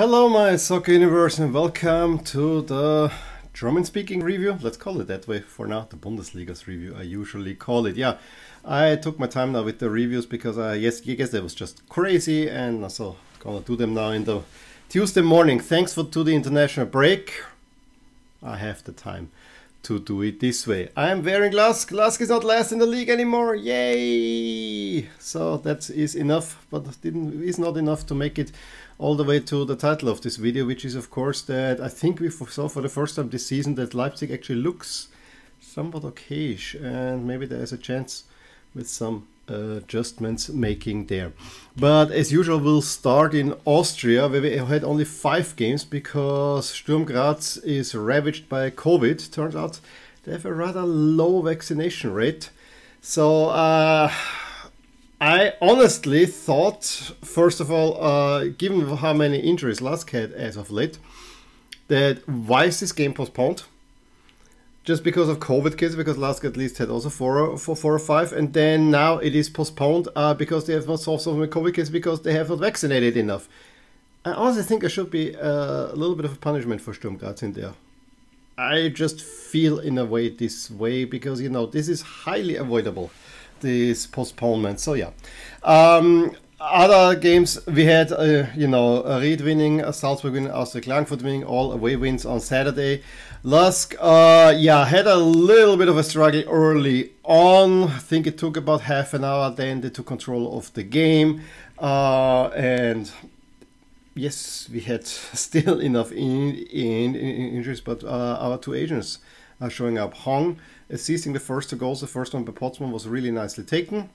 Hello, my soccer universe, and welcome to the German speaking review. Let's call it that way for now. The Bundesliga's review, I usually call it. Yeah, I took my time now with the reviews because I yes, I guess that was just crazy, and also gonna do them now in the Tuesday morning. Thanks for to the international break. I have the time to do it this way. I am wearing Lask. Lask is not last in the league anymore. Yay! So that is enough, but didn't is not enough to make it all the way to the title of this video, which is of course that I think we saw for the first time this season that Leipzig actually looks somewhat okayish, and maybe there is a chance with some adjustments making there. But as usual, we'll start in Austria, where we had only five games because Sturm Graz is ravaged by COVID. Turns out they have a rather low vaccination rate. So uh, I honestly thought, first of all, uh, given how many injuries Lask had as of late, that why is this game postponed? Just because of COVID kids, because Lask at least had also four, four, four or five, and then now it is postponed uh, because they have not solved some COVID kids because they have not vaccinated enough. I honestly think there should be uh, a little bit of a punishment for Sturm Graz in there. I just feel in a way this way because you know this is highly avoidable, this postponement. So yeah. Um, other games we had, uh, you know, Ried winning, Salzburg winning, Austria Klagenfurt winning, all away wins on Saturday. Lask, uh, yeah, had a little bit of a struggle early on. I think it took about half an hour. Then they took control of the game, uh, and yes, we had still enough in, in, in injuries, but uh, our two agents are showing up. Hong assisting the first two goals. The first one by Potzmann was really nicely taken.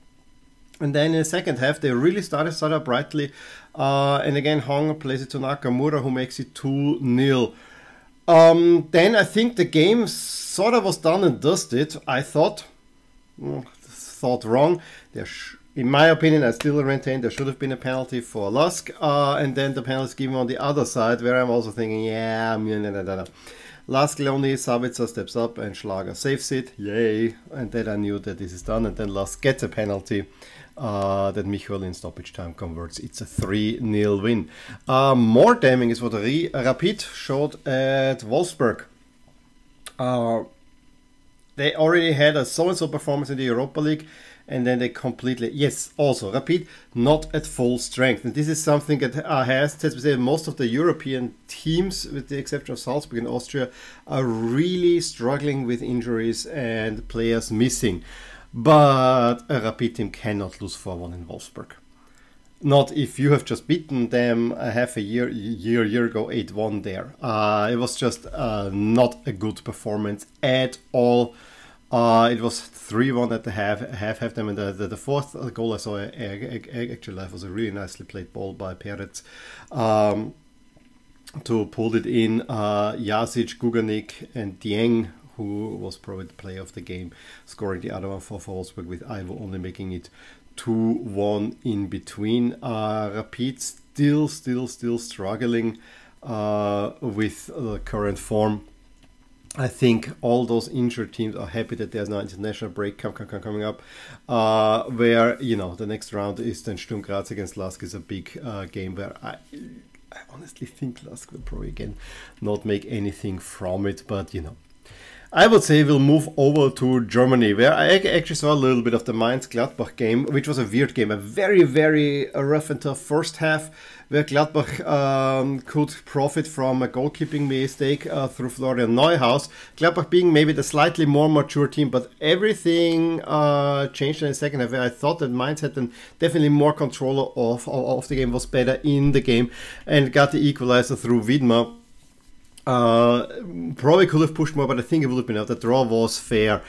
And then in the second half, they really started started brightly. Uh, and again, Hong plays it to Nakamura, who makes it 2 0. Um, then I think the game sort of was done and dusted. I thought, mm, thought wrong. There, in my opinion, I still maintain there should have been a penalty for Lask, uh, and then the penalty is given on the other side, where I'm also thinking, yeah, no, no. Lask Leone, Sabitzer steps up and Schlager saves it, yay! And then I knew that this is done, and then Lask gets a penalty uh, that Michael in stoppage time converts. It's a 3 0 win. Uh, more damning is what Rapid showed at Wolfsberg. Uh, they already had a so and so performance in the Europa League, and then they completely yes also Rapid not at full strength and this is something that uh, has to say most of the european teams with the exception of salzburg in austria are really struggling with injuries and players missing but a Rapid team cannot lose 4-1 in Wolfsberg. Not if you have just beaten them a half a year, year, year ago, 8-1 there. Uh, it was just uh, not a good performance at all. Uh, it was 3-1 at the half, half, half time, and the, the, the fourth goal I saw actually was a really nicely played ball by Peretz. Um, to pull it in, uh, Jasic, Gugganig, and Dieng who was probably the player of the game, scoring the other one for Wolfsberg with Ivo only making it 2-1 in between. Uh, Rapid still, still, still struggling uh, with the current form. I think all those injured teams are happy that there's no international break come, come, coming up, uh, where you know the next round is then Sturm Graz against Lask is a big uh, game where I, I honestly think Lask will probably again not make anything from it, but you know I would say we'll move over to Germany, where I actually saw a little bit of the Mainz Gladbach game, which was a weird game, a very, very rough and tough first half, where Gladbach um, could profit from a goalkeeping mistake uh, through Florian Neuhaus. Gladbach being maybe the slightly more mature team, but everything uh, changed in the second half. I thought that Mainz had definitely more control of, of, of the game, was better in the game, and got the equalizer through Widmer uh, probably could have pushed more, but I think it would have been out. The draw was fair.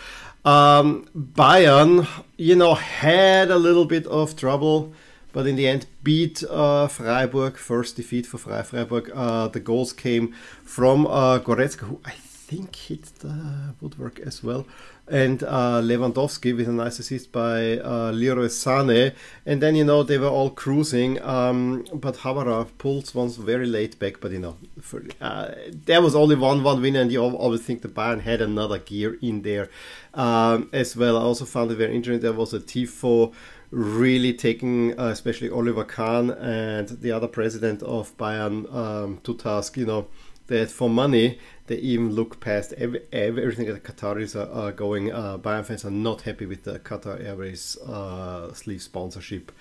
Um, Bayern, you know, had a little bit of trouble, but in the end beat uh, Freiburg. First defeat for Freiburg. Uh, the goals came from uh, Goretzka, who I think hit the woodwork as well. And uh, Lewandowski with a nice assist by uh, Leroy Sané. And then, you know, they were all cruising. Um, but Haberer pulls once very late back. But, you know, for, uh, there was only one one winner. And you always think the Bayern had another gear in there um, as well. I also found it very interesting. There was a Tifo really taking, uh, especially Oliver Kahn and the other president of Bayern um, to task, you know, that for money they even look past every, everything that the Qataris are, are going. Uh, Bayern fans are not happy with the Qatar Airways uh, sleeve sponsorship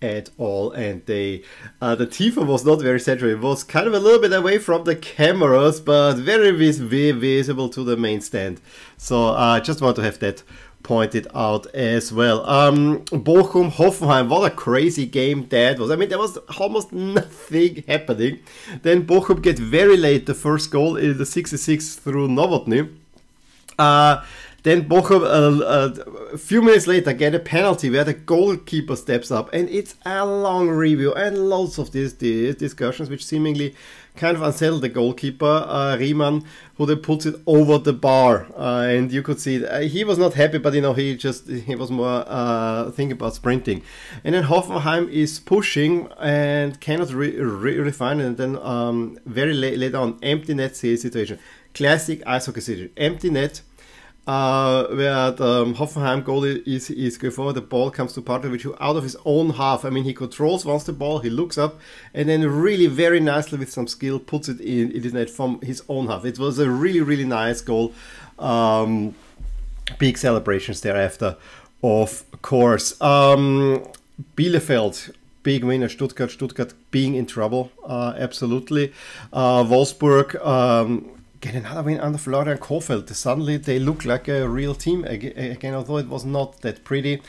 at all and they uh, the Tifo was not very central it was kind of a little bit away from the cameras but very vis- visible to the main stand so uh, I just want to have that pointed out as well. Um, Bochum Hoffenheim, what a crazy game that was. I mean, there was almost nothing happening. Then Bochum get very late the first goal in the 66 through Novothny. Uh, then Bochum, uh, uh, a few minutes later, get a penalty where the goalkeeper steps up, and it's a long review and lots of these, these discussions, which seemingly kind of unsettled the goalkeeper, uh, Riemann, who then puts it over the bar. Uh, and you could see uh, he was not happy, but you know, he just he was more uh, thinking about sprinting. And then Hoffenheim is pushing and cannot re- re- refine it. And then um, very late, later on, empty net situation. Classic ice hockey situation. Empty net uh, where the um, Hoffenheim goalie is, is going forward. The ball comes to Pantovic, who out of his own half. I mean, he controls once the ball, he looks up, and then really very nicely with some skill puts it in it is net from his own half. It was a really really nice goal. Um, big celebrations thereafter, of course. Um, Bielefeld big winner. Stuttgart, Stuttgart being in trouble, uh, absolutely. Uh, Wolfsburg, um, get another win under Florian Kohfeldt. Suddenly they look like a real team again, although it was not that pretty.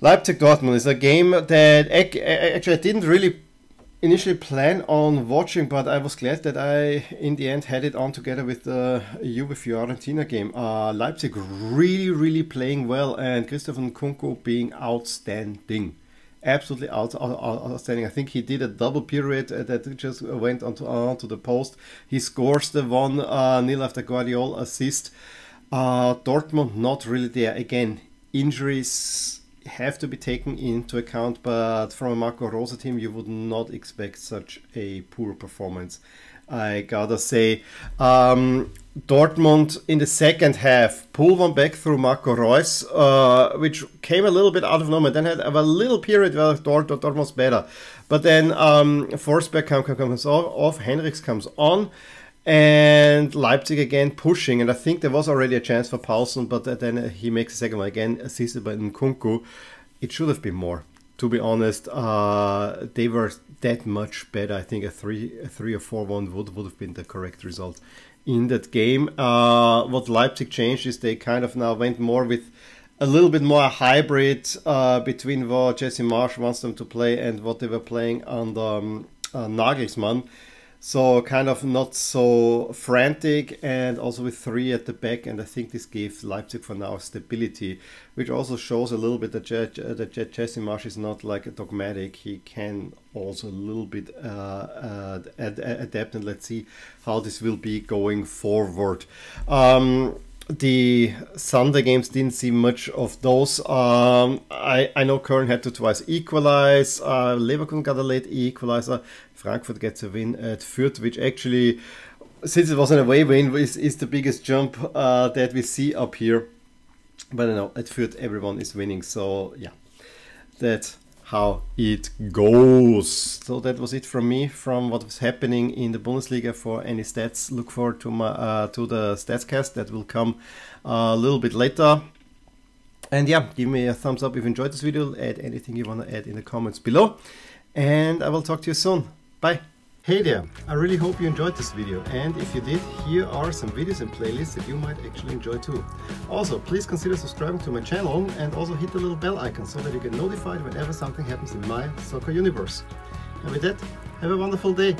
Leipzig Dortmund is a game that actually I didn't really initially plan on watching, but I was glad that I in the end had it on together with the Juve Fiorentina game. Uh, Leipzig really, really playing well, and Christoph Nkunku being outstanding absolutely out, out, outstanding. I think he did a double period uh, that just went onto onto the post. He scores the one uh, nil after Gvardiol assist. Uh, Dortmund not really there again. Injuries have to be taken into account, but from a Marco Rose team, you would not expect such a poor performance. I gotta say. Um, Dortmund in the second half pulled one back through Marco Reus, uh, which came a little bit out of nowhere. Then had a little period where Dort, Dortmund was better. But then um, Forsberg comes, comes off, Henrichs comes on, and Leipzig again pushing. And I think there was already a chance for Poulsen, but then he makes a second one again, assisted by Nkunku. It should have been more to be honest, uh, they were that much better. I think a three, a three or four one would would have been the correct result in that game. Uh, what Leipzig changed is they kind of now went more with a little bit more hybrid uh, between what Jesse Marsch wants them to play and what they were playing the um, uh, Nagelsmann. So kind of not so frantic and also with three at the back. And I think this gave Leipzig for now stability, which also shows a little bit that, that Jesse Marsch is not like a dogmatic. He can also a little bit uh, uh, ad- adapt and let's see how this will be going forward. Um, the Sunday games didn't see much of those. Um, I, I know Köln had to twice equalize. Uh, Leverkusen got a late equalizer. Frankfurt gets a win at Fürth, which actually, since it was an away win, is, is the biggest jump uh, that we see up here. But I know at Fürth everyone is winning, so yeah, that's how it goes. So that was it from me from what was happening in the Bundesliga. For any stats, look forward to my uh, to the statscast that will come a little bit later. And yeah, give me a thumbs up if you enjoyed this video. Add anything you want to add in the comments below. And I will talk to you soon. Bye. Hey there, I really hope you enjoyed this video and if you did, here are some videos and playlists that you might actually enjoy too. Also, please consider subscribing to my channel and also hit the little bell icon so that you get notified whenever something happens in my soccer universe. And with that, have a wonderful day!